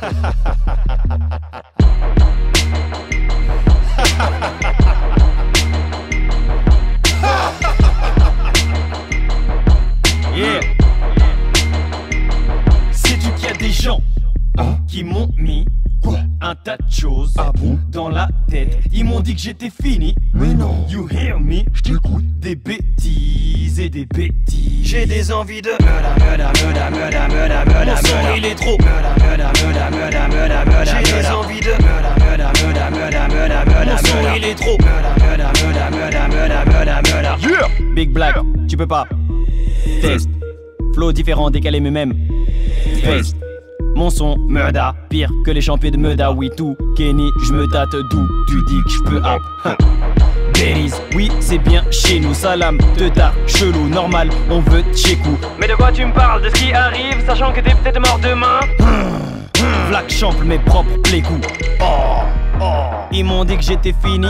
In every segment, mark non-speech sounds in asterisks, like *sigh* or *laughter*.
*laughs* Yeah. Sais-tu qu'il y a des gens qui m'ont mis un tas de choses Ah bon? dans la tête. Ils m'ont dit que j'étais fini. Mais non. You hear me? Je t'écoute. Des bêtises et des bêtises. J'ai des envies de son il est trop murder, murder, murder, murder, murder, murder, murder Yeah. Big Black, tu peux pas. Test. Flow différent, décalé mais même. Face. Mon son, Murda, pire que les champions de Murda, oui tout. Kenny, je me date d'où tu dis que je peux. Berries, oui c'est bien chez nous. Salam, te tard, chelou, normal, on veut chékou. Mais de quoi tu me parles? De ce qui arrive, sachant que t'es peut-être mort demain? Black chample mes propres plécous. Oh, oh. Ils m'ont dit que j'étais fini,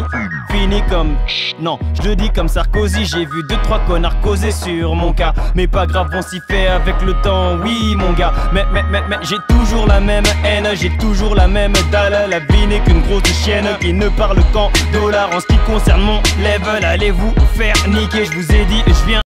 fini comme. Non, je le dis comme Sarkozy. J'ai vu deux trois connards causer sur mon cas. Mais pas grave, on s'y fait avec le temps, oui mon gars. Mais, mais, mais, mais j'ai toujours la même haine, j'ai toujours la même dalle. La vie n'est qu'une grosse chienne qui ne parle qu'en dollars. En ce qui concerne mon level, allez vous faire niquer? Je vous ai dit, je viens.